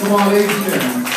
Come on, ladies and gentlemen.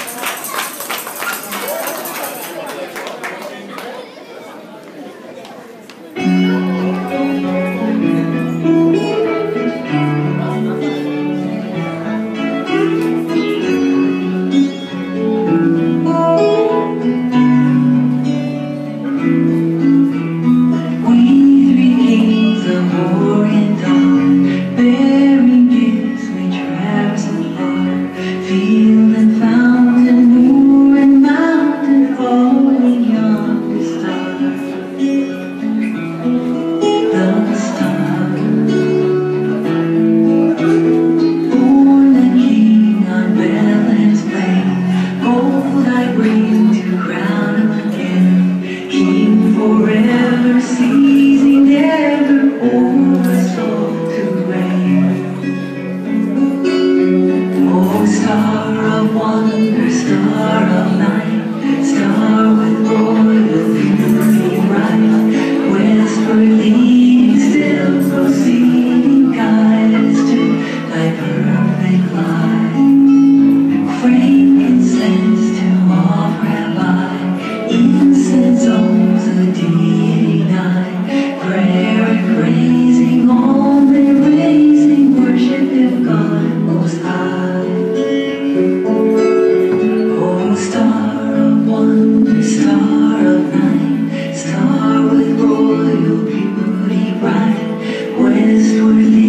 wonder star. is worthy.